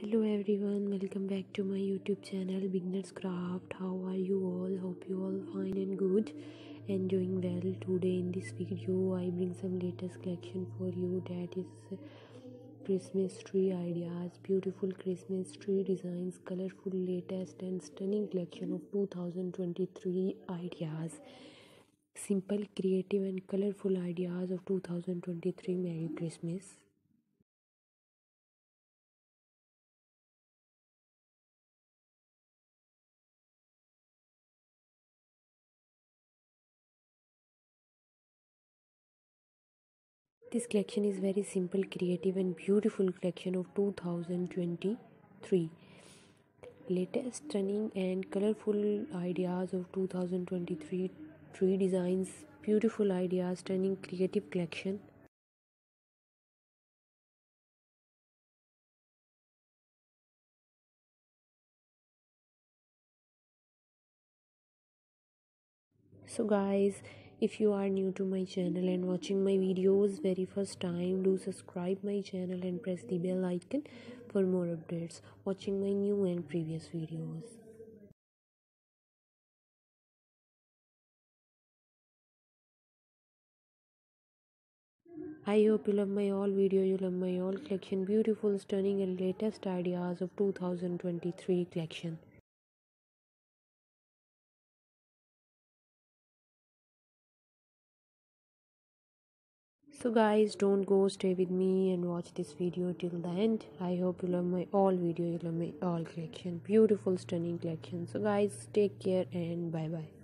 hello everyone welcome back to my youtube channel beginners craft. How are you all? Hope you all fine and good and doing well. Today in this video i bring some latest collection for you. That is christmas tree ideas beautiful christmas tree designs colorful latest and stunning collection of 2023 ideas. Simple creative and colorful ideas of 2023 merry christmas This collection is very simple, creative and beautiful collection of 2023. Latest stunning and colorful ideas of 2023 tree designs, beautiful ideas, stunning creative collection. So guys, if you are new to my channel and watching my videos very first time do subscribe my channel and press the bell icon for more updates. Watching my new and previous videos. I hope you love my all video, you love my all collection, beautiful, stunning and latest ideas of 2023 collection. So guys don't go stay with me and watch this video till the end. I hope you love my all video. You love my all collection. Beautiful stunning collection. So guys take care and bye bye